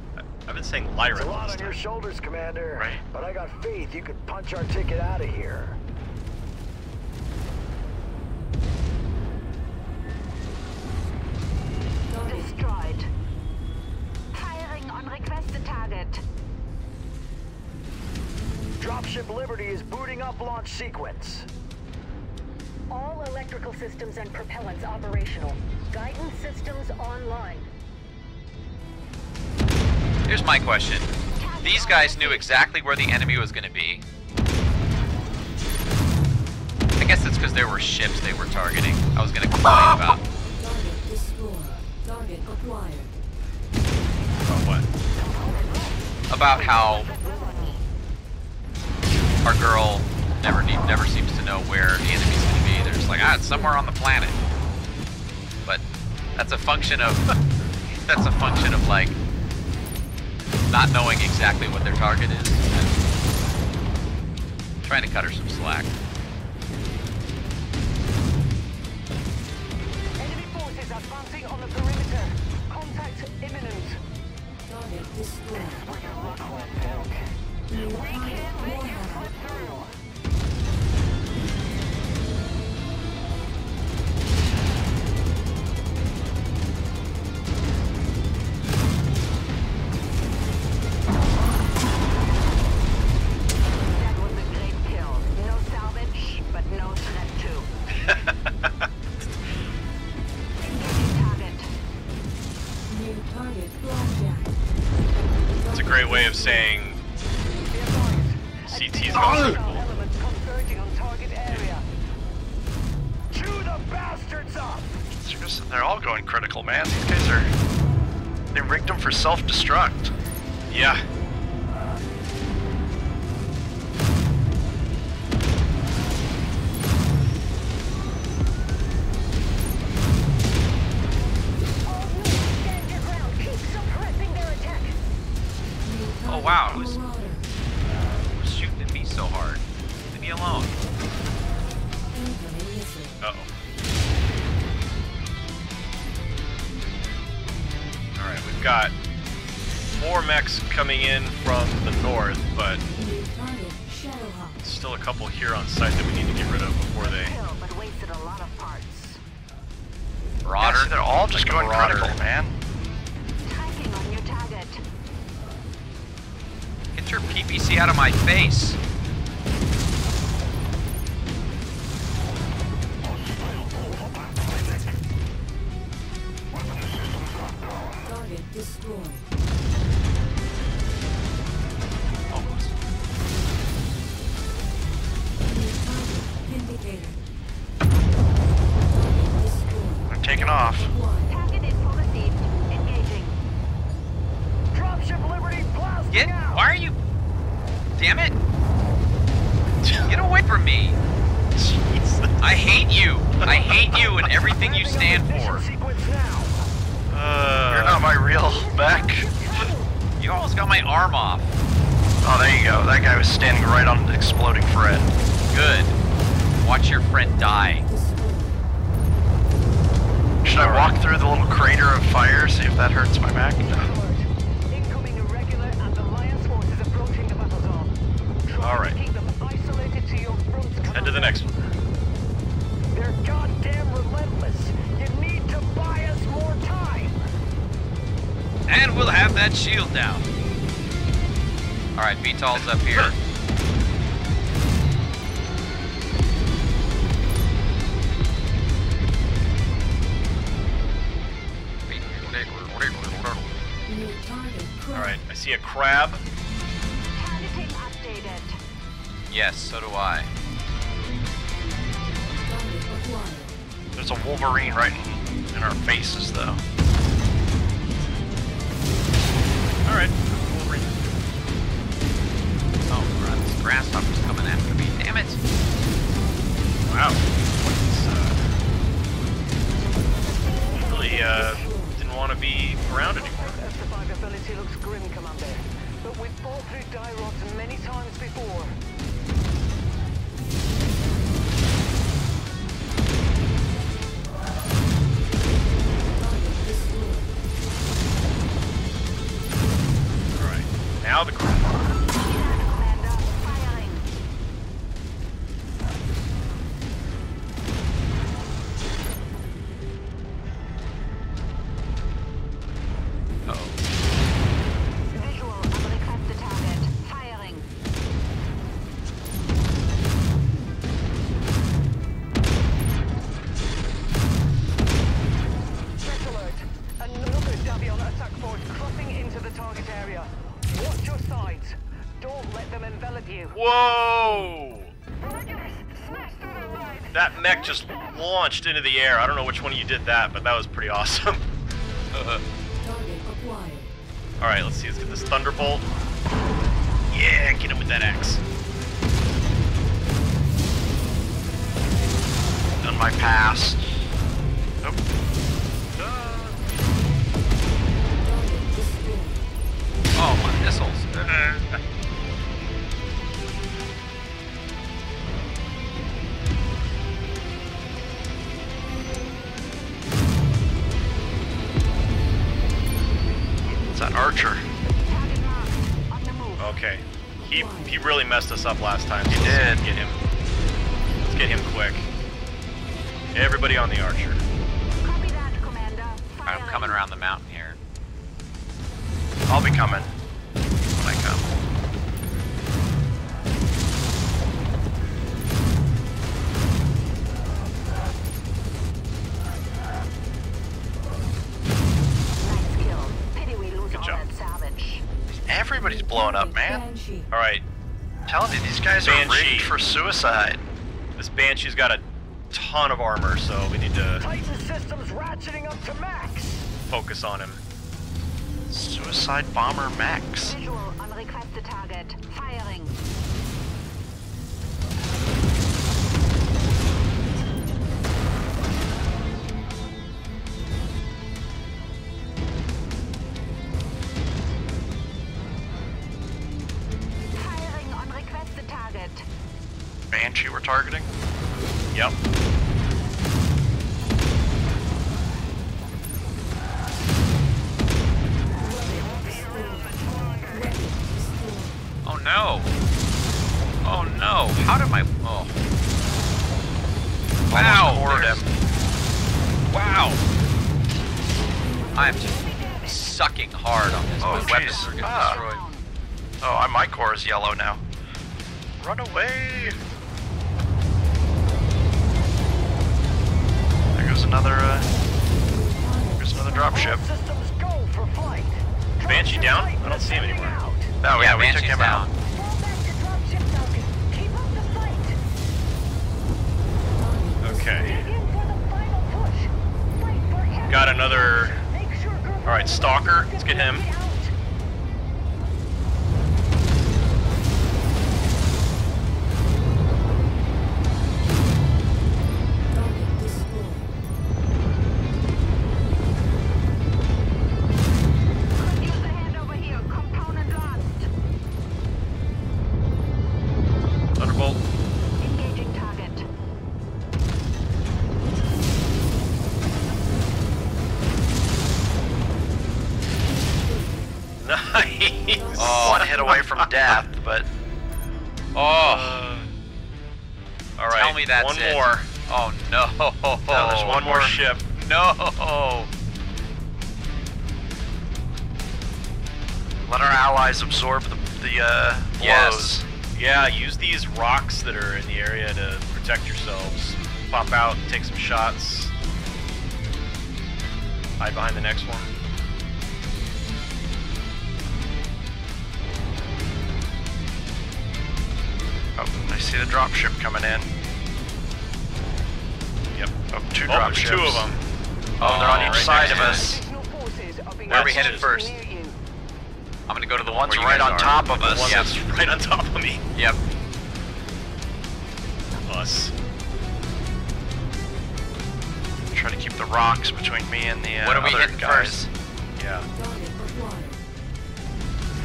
I've been saying It's a lot this on your shoulders, Commander. Right. But I got faith you could punch our ticket out of here. Destroyed. Firing on requested target. Dropship Liberty is booting up launch sequence. All electrical systems and propellants operational. Guidance systems online. Here's my question. These guys knew exactly where the enemy was going to be. I guess it's because there were ships they were targeting. I was going to complain about. Target destroyed. Target acquired. Oh, what? About how our girl never need, never seems to know where the enemy's going to be. They're just like, ah, it's somewhere on the planet. But that's a function of that's a function of like not knowing exactly what their target is. and trying to cut her some slack. Enemy forces advancing on the perimeter. Contact imminent. Target destroyed. New target Warhammer. That Yeah. Alright, VTOL's up here. Alright, I see a crab. Yes, so do I. There's a wolverine right in our faces, though. Alright. grasshopper's coming after me. Damn it! Wow. What's, uh... Really, uh, didn't want to be around anymore. Survivability looks grim, Commander. But we've fought through die rods many times before. Alright, now the crap. launched into the air. I don't know which one of you did that, but that was pretty awesome. Alright, let's see. Let's get this Thunderbolt. Yeah, get him with that axe. Done my pass. Oh, my missiles. he really messed us up last time. He did. Get him. Let's get him quick. Everybody on the archer. That, I'm coming around the mountain here. I'll be coming. Telling you, these guys are Banshee. rigged for suicide. this Banshee's got a ton of armor, so we need to Titan systems ratcheting up to max. focus on him. Suicide bomber Max. Visual on requested target. Firing. Firing Stalker. Let's get him. No. let our allies absorb the, the uh, blows. Yes. Yeah, use these rocks that are in the area to protect yourselves. Pop out, take some shots. Hide behind the next one. Oh, I see the dropship coming in. Yep. Oh, two Oh, dropships. two of them. Oh, they're on each right side of us. Signal forces are being Where are we headed first? I'm gonna go to the, The one's right on are. top of us. one Yep. that's right on top of me. Yep. Us. Try to keep the rocks between me and the uh, What are we other hitting guys. first? Yeah.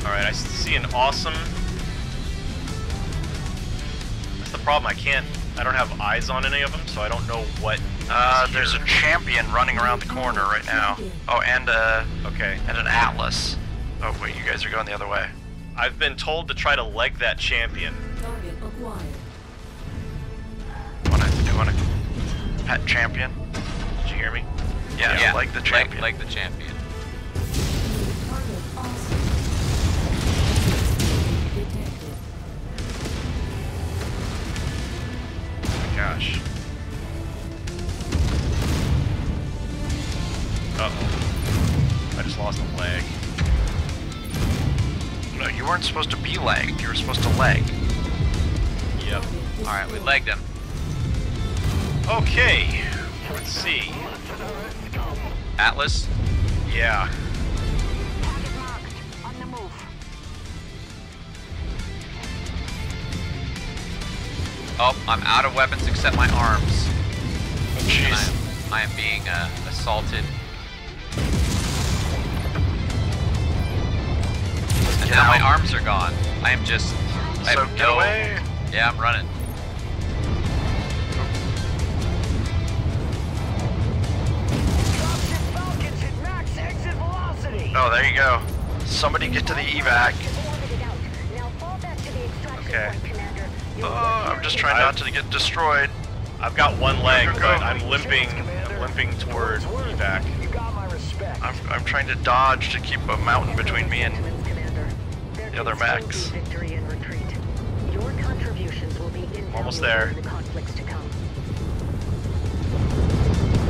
All right. I see an awesome. That's the problem. I can't. I don't have eyes on any of them, so I don't know what. Uh, there's a champion running around the corner right now. Oh, and uh, Okay. and an atlas. Oh wait, you guys are going the other way. I've been told to try to leg that champion. Target acquired. Want to do want to pet champion? Did you hear me? Yeah, like the champion. Like, like the champion. Target awesome. Detected. Oh my gosh. Oh. I just lost a leg. no, you weren't supposed to be legged. You were supposed to leg. Yep. All right, we legged him. Okay. Let's see. Atlas. Yeah. Target marked. On the move. Oh, I'm out of weapons except my arms. I Jeez. am, I am being uh, assaulted. Get now my arms are gone. I am just. I So have get no- away. Yeah, I'm running. Dropship Falcons hit max exit velocity. Oh, there you go. Somebody get to the evac. Now fall back to the extraction Okay. point, Commander. Your Oh, work I'm just trying not to get destroyed. I've got one leg, Go, go, but. I'm limping. I'm limping toward evac. You got my respect. I'm, I'm trying to dodge to keep a mountain between me and. Other can Max. victory and retreat. Your contributions will be invaluable Almost there. in the conflicts to come.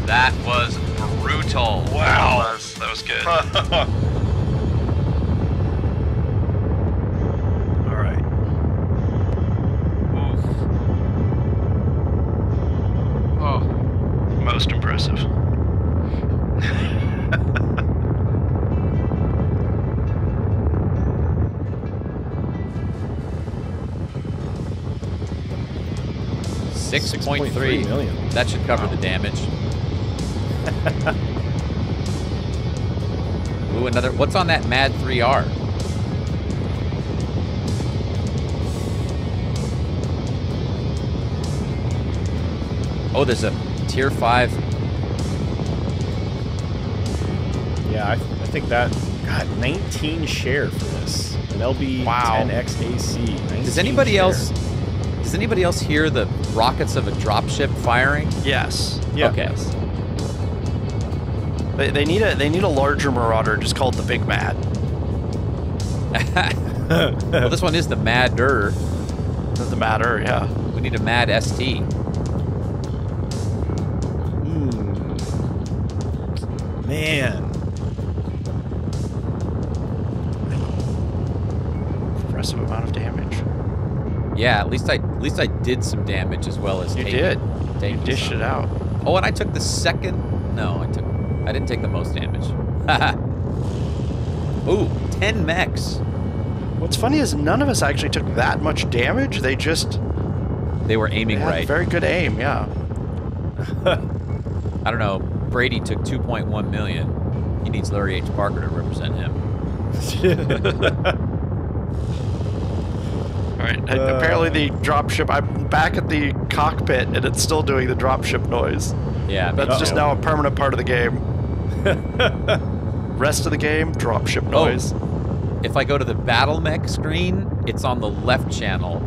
That was brutal. That was, that was good. Six point 6.3 three million. That should cover the damage. Ooh, another. What's on that Mad 3R? Oh, there's a tier five. Yeah, I, I think that. God, 19 share for this. An LB Wow. 10XAC. Does anybody share. else? Does anybody else hear the rockets of a dropship firing? Yes. Yeah. Okay. They, they need a they need a larger Marauder just called the Big Mad. well, this one is the Madder. Doesn't matter, yeah. We need a Mad ST. Hmm. Man. Impressive amount of damage. Yeah, at least I at least I did some damage as well as You taking- did. taking You dished it out. Oh, and I took the second. No, I took. I didn't take the most damage. Ooh, 10 mechs. What's funny is none of us actually took that much damage. They just They were they aiming had right. very good aim, yeah. I don't know. Brady took 2.1 million. He needs Larry H. Parker to represent him. All right. Uh. apparently the dropship. I'm back at the cockpit and it's still doing the dropship noise. Yeah, me That's just now a permanent part of the game. Rest of the game, dropship Oh. noise. If I go to the battle mech screen, it's on the left channel.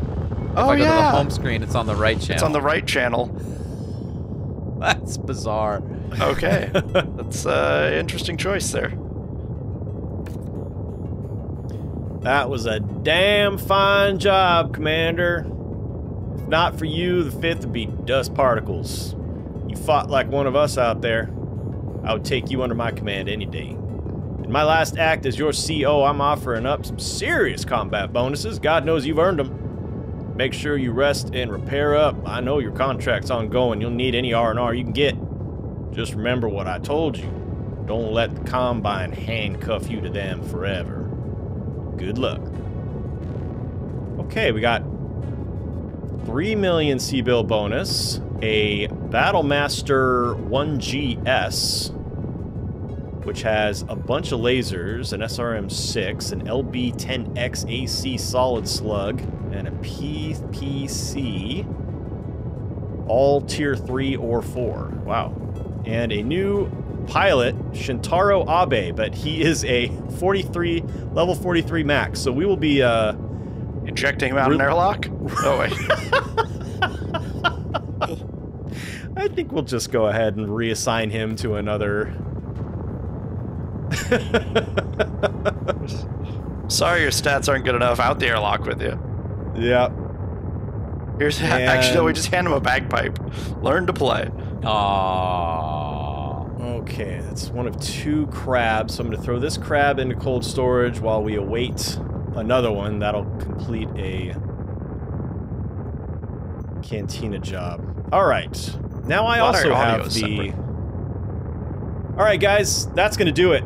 If Oh, I go to the home screen, it's on the right channel. It's on the right channel. That's bizarre. Okay. That's uh interesting choice there. That was a damn fine job, Commander. If not for you, the fifth would be dust particles. You fought like one of us out there. I would take you under my command any day. In my last act as your CO, I'm offering up some serious combat bonuses. God knows you've earned them. Make sure you rest and repair up. I know your contract's ongoing. You'll need any R&R you can get. Just remember what I told you. Don't let the Combine handcuff you to them forever. Good luck. Okay, we got 3 million C-Bill bonus, a Battlemaster 1GS, which has a bunch of lasers, an SRM-6, an LB-10X AC solid slug, and a PPC, all tier 3 or 4. Wow. And a new pilot, Shintaro Abe, but he is a 43, level 43 max, so we will be, uh, Injecting him out an airlock? Oh wait. I think we'll just go ahead and reassign him to another. Sorry your stats aren't good enough. Out the airlock with you. yeah. Here's actually no, we just hand him a bagpipe. Learn to play. Aww. Okay, that's one of two crabs. So I'm going to throw this crab into cold storage while we await another one. That'll complete a cantina job. All right. Now I also have the. separate. All right, guys, that's going to do it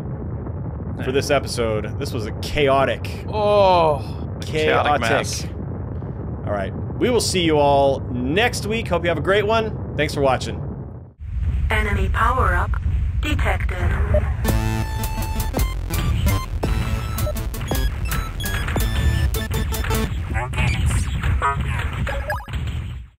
for this episode. This was a chaotic Oh. chaotic chaotic. mess. All right. We will see you all next week. Hope you have a great one. Thanks for watching. Enemy power up detected.